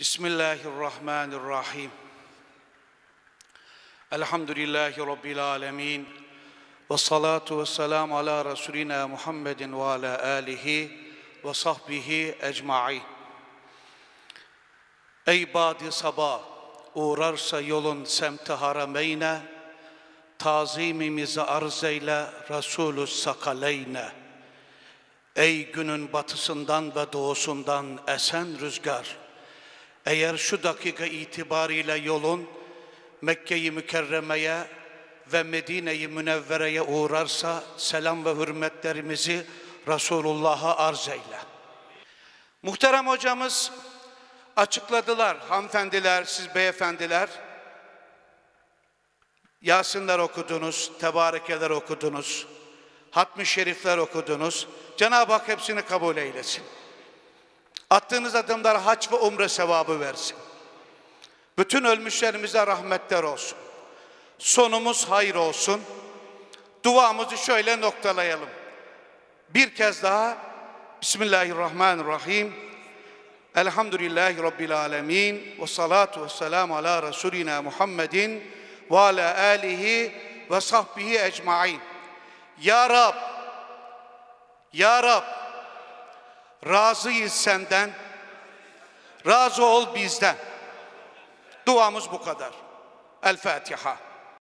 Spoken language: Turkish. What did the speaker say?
Bismillahirrahmanirrahim. Elhamdülillahi Rabbil alemin. Ve salatu ve selamu ala Resulina Muhammedin ve ala alihi ve sahbihi ecmain. Ey badi sabah, uğrarsa yolun semti harameyne, tazimimizi arz eyle Resulü sakaleyne. Ey günün batısından ve doğusundan esen rüzgar, eğer şu dakika itibariyle yolun Mekke-i Mükerreme'ye ve Medine-i Münevvere'ye uğrarsa selam ve hürmetlerimizi Resulullah'a arz eyle. Muhterem hocamız açıkladılar, hanımefendiler, siz beyefendiler. Yasinler okudunuz, tebarekeler okudunuz, hatmi şerifler okudunuz. Cenab-ı Hak hepsini kabul eylesin. Attığınız adımlar haç ve umre sevabı versin. Bütün ölmüşlerimize rahmetler olsun. Sonumuz hayır olsun. Duamızı şöyle noktalayalım. Bir kez daha Bismillahirrahmanirrahim. Elhamdülillahi Rabbil alemin. Ve salatu ve selamu ala Resulina Muhammedin ve ala alihi ve sahbihi ecmain. Ya Rab, Ya Rab, razıyız senden, razı ol bizden. Duamız bu kadar. El Fatiha.